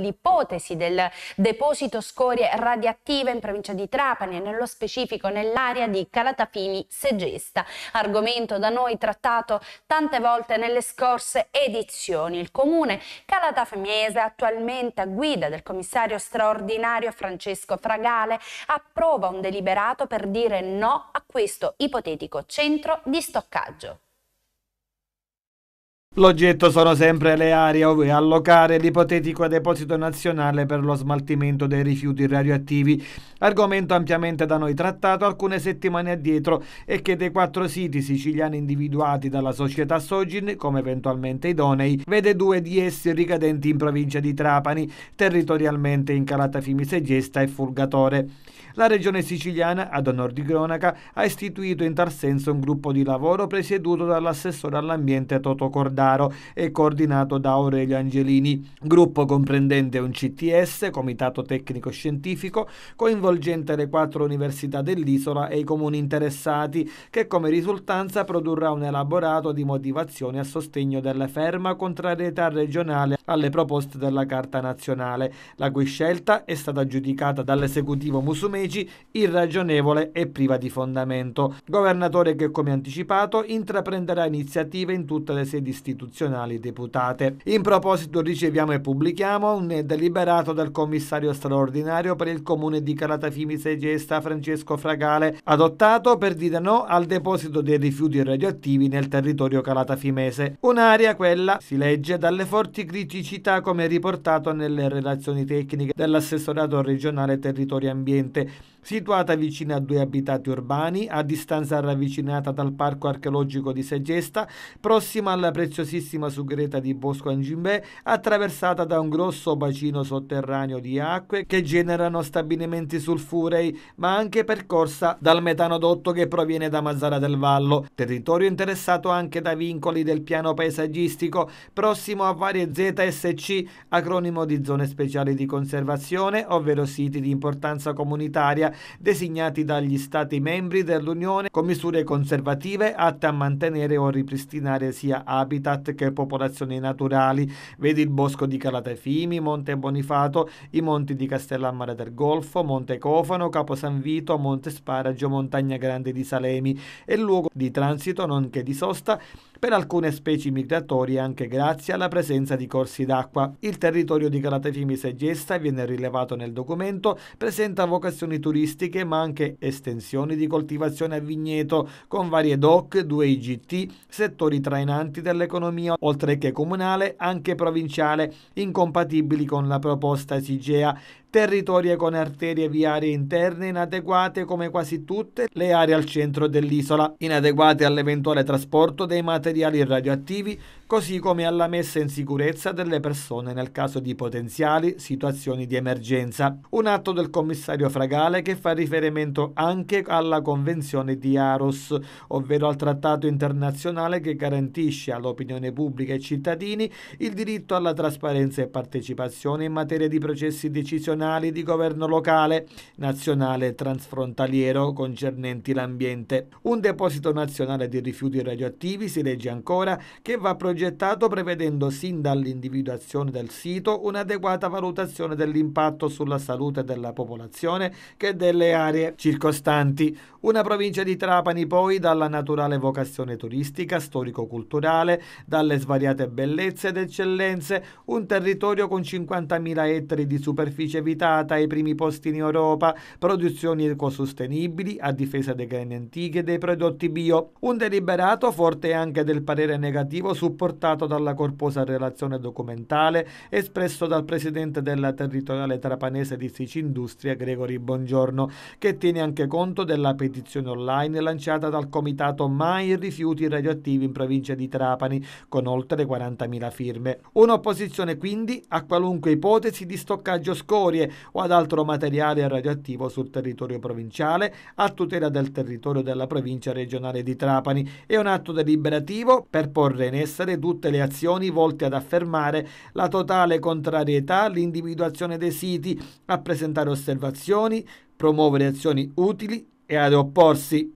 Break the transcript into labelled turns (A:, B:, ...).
A: l'ipotesi del deposito scorie radioattive in provincia di Trapani e nello specifico nell'area di Calatafimi Segesta, argomento da noi trattato tante volte nelle scorse edizioni. Il comune calatafimiese attualmente a guida del commissario straordinario Francesco Fragale approva un deliberato per dire no a questo ipotetico centro di stoccaggio.
B: L'oggetto sono sempre le aree dove allocare l'ipotetico deposito nazionale per lo smaltimento dei rifiuti radioattivi, argomento ampiamente da noi trattato alcune settimane addietro e che dei quattro siti siciliani individuati dalla società Sogin come eventualmente idonei, vede due di essi ricadenti in provincia di Trapani, territorialmente in Calatafimi Segesta e Fulgatore. La regione siciliana, ad onor di cronaca, ha istituito in tal senso un gruppo di lavoro presieduto dall'assessore all'ambiente Toto Cordaro e coordinato da Aurelio Angelini, gruppo comprendente un CTS, Comitato Tecnico Scientifico, coinvolgente le quattro università dell'isola e i comuni interessati, che come risultanza produrrà un elaborato di motivazioni a sostegno della ferma contrarietà regionale alle proposte della Carta Nazionale, la cui scelta è stata giudicata dall'esecutivo musulmano Megi irragionevole e priva di fondamento. Governatore che, come anticipato, intraprenderà iniziative in tutte le sedi istituzionali deputate. In proposito riceviamo e pubblichiamo un deliberato del commissario straordinario per il comune di Calatafimi Segesta Francesco Fragale, adottato per dire no al deposito dei rifiuti radioattivi nel territorio calatafimese. Un'area quella, si legge, dalle forti criticità come riportato nelle relazioni tecniche dell'assessorato regionale territorio ambiente situata vicino a due abitati urbani, a distanza ravvicinata dal parco archeologico di Segesta, prossima alla preziosissima sughereta di Bosco Angimbè, attraversata da un grosso bacino sotterraneo di acque che generano stabilimenti sulfurei, ma anche percorsa dal metanodotto che proviene da Mazzara del Vallo, territorio interessato anche da vincoli del piano paesaggistico, prossimo a varie ZSC, acronimo di zone speciali di conservazione, ovvero siti di importanza comunitaria comunitaria designati dagli Stati membri dell'Unione con misure conservative atte a mantenere o ripristinare sia habitat che popolazioni naturali. Vedi il bosco di Calatafimi, Monte Bonifato, i monti di Castellammare del Golfo, Monte Cofano, Capo San Vito, Monte Sparagio, Montagna Grande di Salemi e luogo di transito nonché di sosta per alcune specie migratorie anche grazie alla presenza di corsi d'acqua. Il territorio di Calatafimi Gesta viene rilevato nel documento, presenta vocazioni turistiche ma anche estensioni di coltivazione a vigneto con varie DOC, due IGT, settori trainanti dell'economia oltre che comunale anche provinciale, incompatibili con la proposta SIGEA territori con arterie viarie interne inadeguate come quasi tutte le aree al centro dell'isola, inadeguate all'eventuale trasporto dei materiali radioattivi, così come alla messa in sicurezza delle persone nel caso di potenziali situazioni di emergenza. Un atto del commissario Fragale che fa riferimento anche alla Convenzione di Aros, ovvero al trattato internazionale che garantisce all'opinione pubblica e ai cittadini il diritto alla trasparenza e partecipazione in materia di processi decisionali regionali di governo locale, nazionale e transfrontaliero concernenti l'ambiente. Un deposito nazionale di rifiuti radioattivi si legge ancora che va progettato prevedendo sin dall'individuazione del sito un'adeguata valutazione dell'impatto sulla salute della popolazione che delle aree circostanti. Una provincia di Trapani poi dalla naturale vocazione turistica, storico-culturale, dalle svariate bellezze ed eccellenze, un territorio con 50.000 ettari di superficie abitata ai primi posti in Europa, produzioni ecosostenibili a difesa dei grani antichi e dei prodotti bio. Un deliberato forte anche del parere negativo supportato dalla corposa relazione documentale espresso dal presidente della territoriale trapanese di Sicindustria Gregori Bongiorno, che tiene anche conto della petizione online lanciata dal comitato Mai rifiuti radioattivi in provincia di Trapani con oltre 40.000 firme. Un'opposizione quindi a qualunque ipotesi di stoccaggio scorie scorie o ad altro materiale radioattivo sul territorio provinciale a tutela del territorio della provincia regionale di Trapani. È un atto deliberativo per porre in essere tutte le azioni volte ad affermare la totale contrarietà all'individuazione dei siti, a presentare osservazioni, promuovere azioni utili e ad opporsi